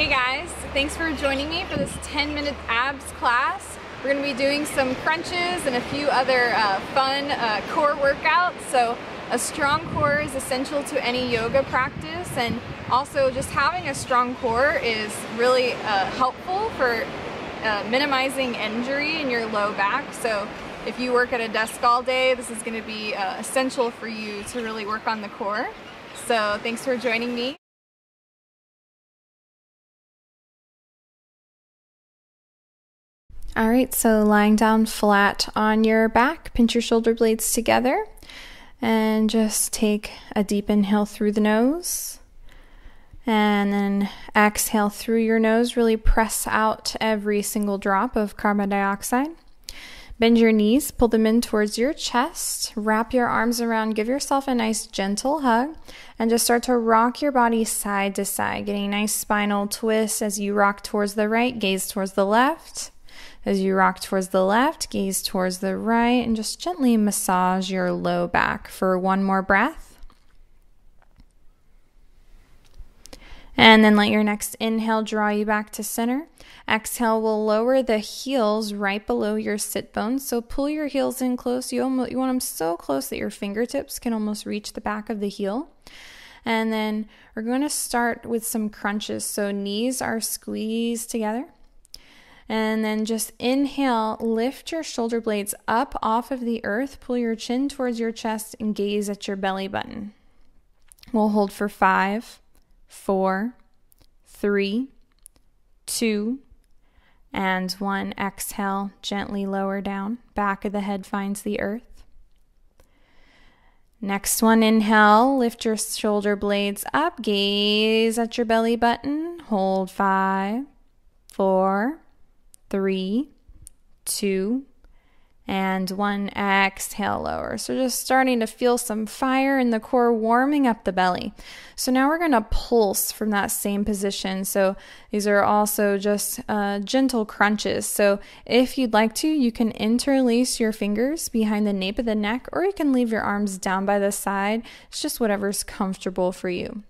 Hey guys, thanks for joining me for this 10 minute abs class. We're going to be doing some crunches and a few other uh, fun uh, core workouts. So a strong core is essential to any yoga practice and also just having a strong core is really uh, helpful for uh, minimizing injury in your low back. So if you work at a desk all day, this is going to be uh, essential for you to really work on the core. So thanks for joining me. All right, so lying down flat on your back, pinch your shoulder blades together, and just take a deep inhale through the nose. And then exhale through your nose, really press out every single drop of carbon dioxide. Bend your knees, pull them in towards your chest, wrap your arms around, give yourself a nice gentle hug, and just start to rock your body side to side, getting a nice spinal twist as you rock towards the right, gaze towards the left. As you rock towards the left, gaze towards the right, and just gently massage your low back for one more breath. And then let your next inhale draw you back to center. Exhale will lower the heels right below your sit bones. So pull your heels in close. You, almost, you want them so close that your fingertips can almost reach the back of the heel. And then we're going to start with some crunches. So knees are squeezed together. And then just inhale, lift your shoulder blades up off of the earth, pull your chin towards your chest, and gaze at your belly button. We'll hold for five, four, three, two, and one. Exhale, gently lower down. Back of the head finds the earth. Next one, inhale, lift your shoulder blades up, gaze at your belly button. Hold five, four, three, two, and one exhale lower. So just starting to feel some fire in the core warming up the belly. So now we're going to pulse from that same position. So these are also just uh, gentle crunches. So if you'd like to, you can interlace your fingers behind the nape of the neck or you can leave your arms down by the side. It's just whatever's comfortable for you.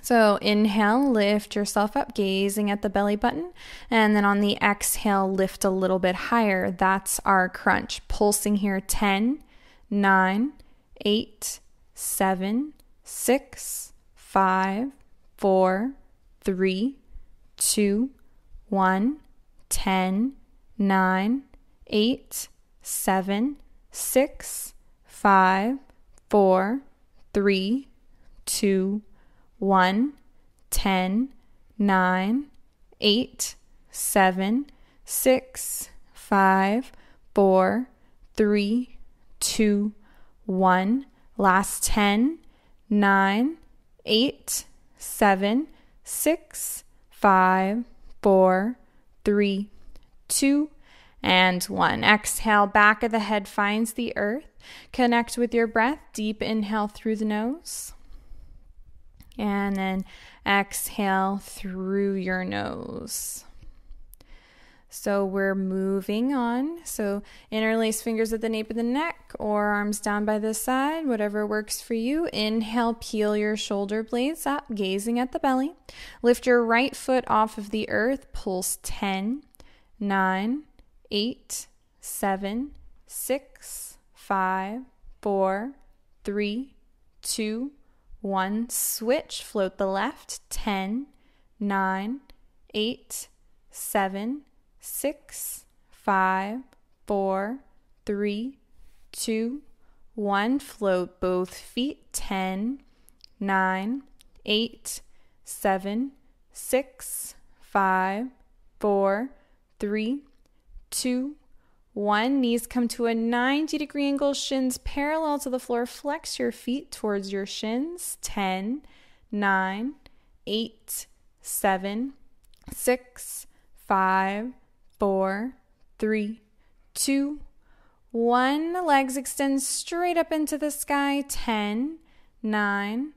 So inhale, lift yourself up, gazing at the belly button. And then on the exhale, lift a little bit higher. That's our crunch. Pulsing here 10, 9, 8, 7, 6, 5, 4, 3, 2, 1, 10, 9, 8, 7, 6, 5, 4, 3, 2, 1, 10, 9, 8, 7, 6, 5, 4, 3, 2, 1. Last 10, 9, 8, 7, 6, 5, 4, 3, 2, and 1. Exhale, back of the head finds the earth. Connect with your breath. Deep inhale through the nose. And then exhale through your nose. So we're moving on. So interlace fingers at the nape of the neck or arms down by the side, whatever works for you. Inhale, peel your shoulder blades up, gazing at the belly. Lift your right foot off of the earth. Pulse 10, 9, 8, 7, 6, 5, 4, 3, 2, one, switch, float the left, 10, 9, 8, 7, 6, 5, 4, 3, 2, 1. Float both feet, 10, 9, 8, 7, 6, 5, 4, 3, 2, one, knees come to a 90 degree angle, shins parallel to the floor. Flex your feet towards your shins. 10, 9, 8, 7, 6, 5, 4, 3, 2, 1. Legs extend straight up into the sky. 10, 9,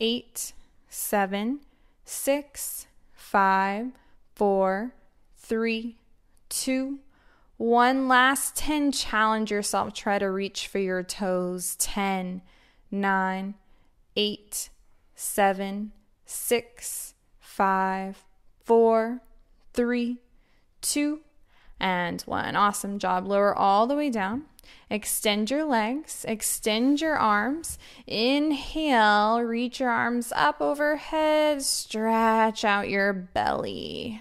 8, 7, 6, 5, 4, 3, 2, one last 10, challenge yourself. Try to reach for your toes. 10, 9, 8, 7, 6, 5, four, three, two, and one. Awesome job. Lower all the way down. Extend your legs, extend your arms. Inhale, reach your arms up overhead, stretch out your belly.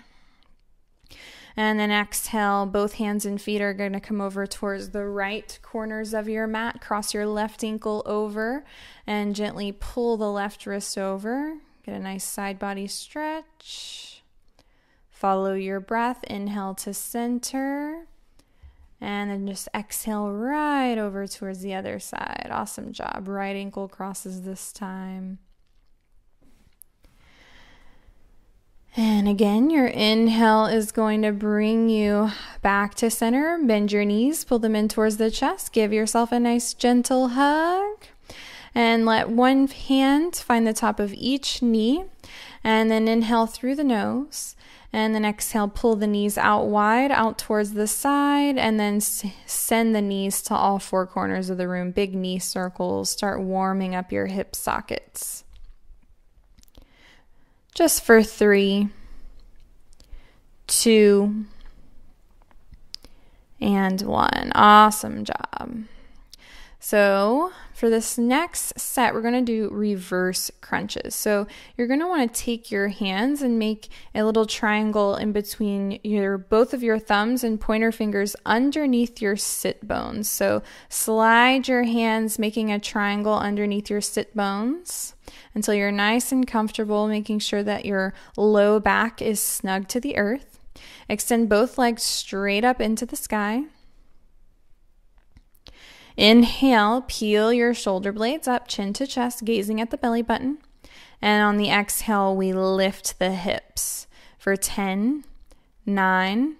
And then exhale, both hands and feet are going to come over towards the right corners of your mat. Cross your left ankle over and gently pull the left wrist over. Get a nice side body stretch. Follow your breath. Inhale to center. And then just exhale right over towards the other side. Awesome job. Right ankle crosses this time. And again, your inhale is going to bring you back to center. Bend your knees, pull them in towards the chest. Give yourself a nice gentle hug. And let one hand find the top of each knee. And then inhale through the nose. And then exhale, pull the knees out wide, out towards the side, and then send the knees to all four corners of the room. Big knee circles. Start warming up your hip sockets. Just for three, two, and one. Awesome job. So, for this next set, we're going to do reverse crunches. So, you're going to want to take your hands and make a little triangle in between your both of your thumbs and pointer fingers underneath your sit bones. So, slide your hands making a triangle underneath your sit bones until you're nice and comfortable, making sure that your low back is snug to the earth. Extend both legs straight up into the sky. Inhale, peel your shoulder blades up, chin to chest, gazing at the belly button. And on the exhale, we lift the hips for 10, 9,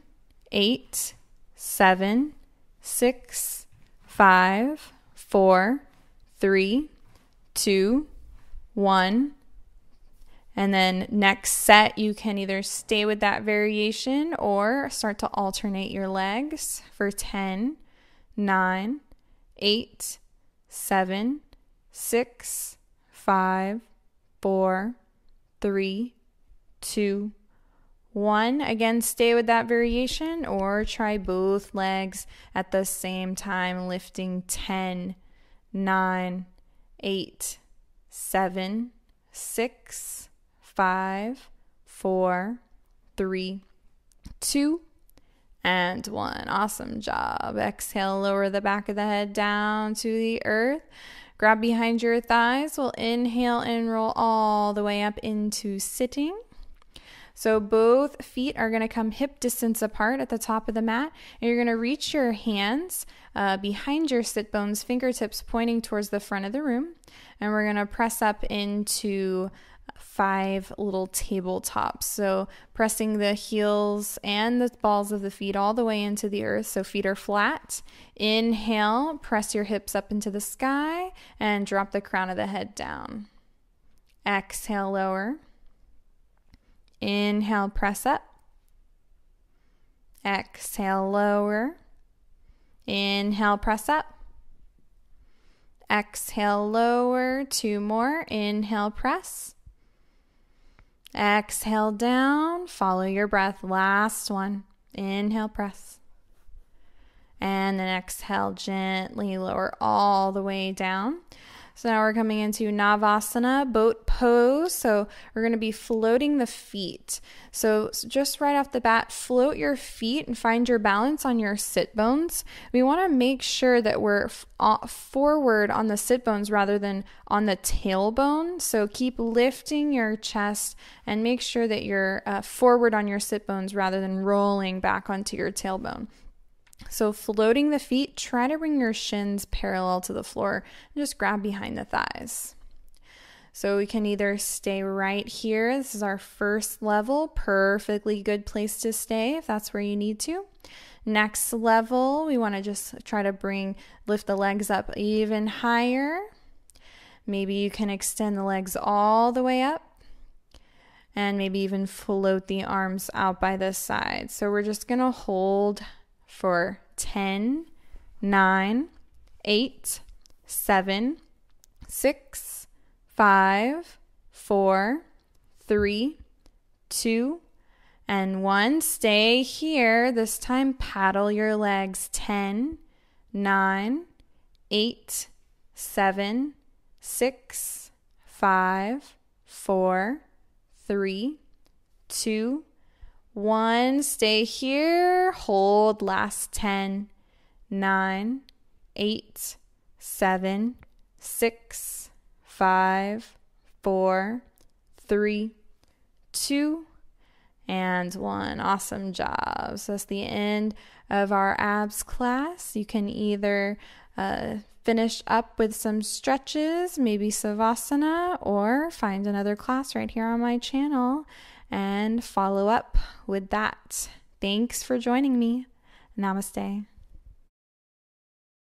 8, 7, 6, 5, 4, 3, 2, 1. And then next set, you can either stay with that variation or start to alternate your legs for 10, 9, eight, seven, six, five, four, three, two, one. Again, stay with that variation or try both legs at the same time, lifting 10, 9, 8, 7, 6, 5, 4, 3, 2, and one. Awesome job. Exhale, lower the back of the head down to the earth. Grab behind your thighs. We'll inhale and roll all the way up into sitting. So both feet are going to come hip distance apart at the top of the mat, and you're going to reach your hands uh, behind your sit bones, fingertips pointing towards the front of the room, and we're going to press up into five little tabletops. So pressing the heels and the balls of the feet all the way into the earth. So feet are flat. Inhale, press your hips up into the sky and drop the crown of the head down. Exhale, lower. Inhale, press up. Exhale, lower. Inhale, press up. Exhale, lower. Two more. Inhale, press. Exhale down, follow your breath. Last one. Inhale, press. And then exhale, gently lower all the way down. So now we're coming into Navasana, boat pose. So we're going to be floating the feet. So just right off the bat, float your feet and find your balance on your sit bones. We want to make sure that we're forward on the sit bones rather than on the tailbone. So keep lifting your chest and make sure that you're uh, forward on your sit bones rather than rolling back onto your tailbone. So, floating the feet, try to bring your shins parallel to the floor and just grab behind the thighs. So, we can either stay right here. This is our first level, perfectly good place to stay if that's where you need to. Next level, we want to just try to bring, lift the legs up even higher. Maybe you can extend the legs all the way up and maybe even float the arms out by the side. So, we're just going to hold for 10, 9, 8, 7, 6, 5, 4, 3, 2, And one, stay here. This time, paddle your legs. 10, 9, 8, 7, 6, 5, 4, 3, 2, 1. Stay here. Hold last 10, 9, 8, 7, 6, 5, 4, 3, 2, and 1. Awesome job. So that's the end of our abs class. You can either uh, finish up with some stretches, maybe Savasana, or find another class right here on my channel and follow up with that. Thanks for joining me. Namaste.